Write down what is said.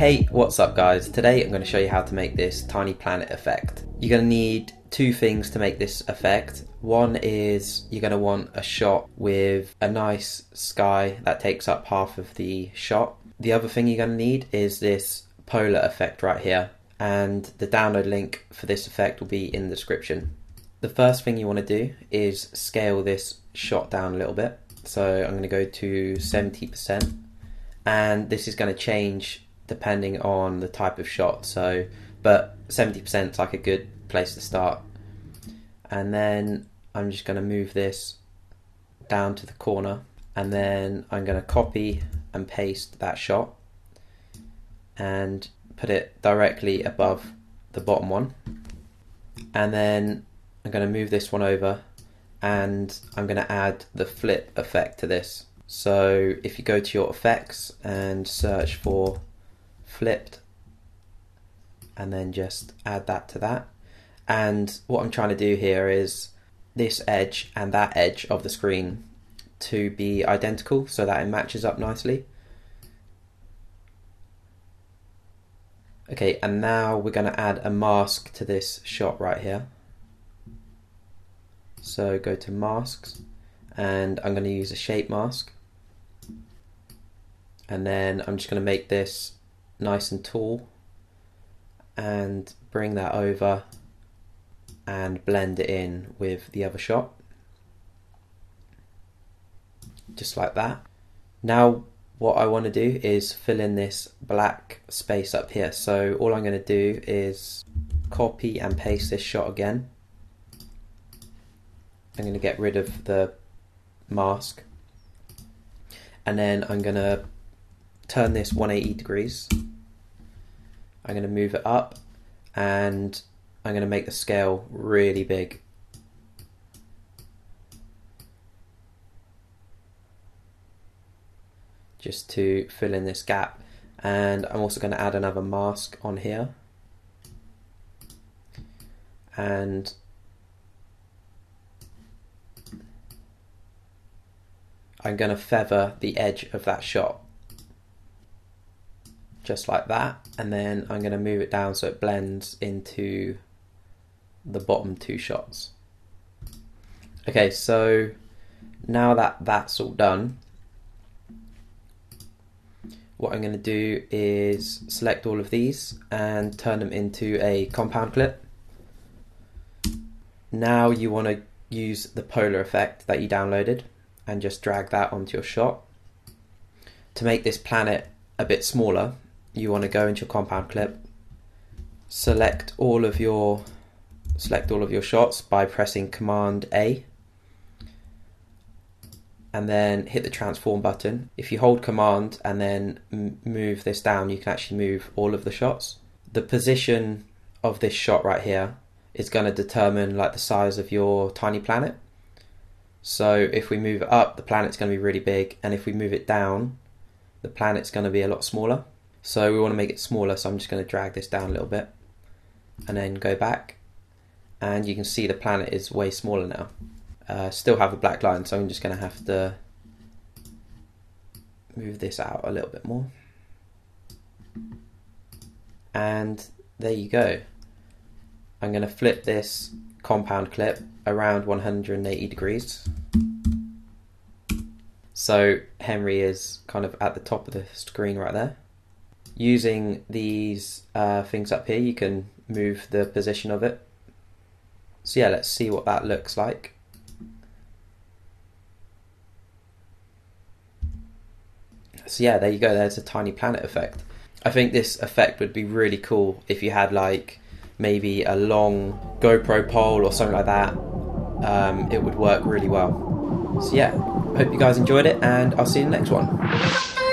Hey, what's up guys? Today I'm going to show you how to make this tiny planet effect. You're going to need two things to make this effect. One is you're going to want a shot with a nice sky that takes up half of the shot. The other thing you're going to need is this polar effect right here and the download link for this effect will be in the description. The first thing you want to do is scale this shot down a little bit. So I'm going to go to 70% and this is going to change depending on the type of shot. So, but 70% is like a good place to start. And then I'm just going to move this down to the corner and then I'm going to copy and paste that shot and put it directly above the bottom one. And then I'm going to move this one over and I'm going to add the flip effect to this. So if you go to your effects and search for flipped and then just add that to that. And what I'm trying to do here is this edge and that edge of the screen to be identical so that it matches up nicely. Okay, and now we're going to add a mask to this shot right here. So go to masks and I'm going to use a shape mask. And then I'm just going to make this nice and tall and bring that over and blend it in with the other shot. Just like that. Now what I want to do is fill in this black space up here. So all I'm going to do is copy and paste this shot again. I'm going to get rid of the mask. And then I'm going to turn this 180 degrees I'm going to move it up and I'm going to make the scale really big. Just to fill in this gap. And I'm also going to add another mask on here. And I'm going to feather the edge of that shot just like that and then I'm going to move it down so it blends into the bottom two shots. Okay, so now that that's all done, what I'm going to do is select all of these and turn them into a compound clip. Now you want to use the polar effect that you downloaded and just drag that onto your shot. To make this planet a bit smaller, you want to go into your compound clip, select all of your select all of your shots by pressing Command A and then hit the transform button. If you hold command and then move this down, you can actually move all of the shots. The position of this shot right here is going to determine like the size of your tiny planet. So if we move it up, the planet's going to be really big, and if we move it down, the planet's going to be a lot smaller. So we want to make it smaller, so I'm just going to drag this down a little bit and then go back. And you can see the planet is way smaller now. Uh, still have a black line, so I'm just going to have to move this out a little bit more. And there you go. I'm going to flip this compound clip around 180 degrees. So Henry is kind of at the top of the screen right there using these uh, things up here, you can move the position of it. So yeah, let's see what that looks like. So yeah, there you go, there's a tiny planet effect. I think this effect would be really cool if you had like maybe a long GoPro pole or something like that. Um, it would work really well. So yeah, hope you guys enjoyed it and I'll see you in the next one.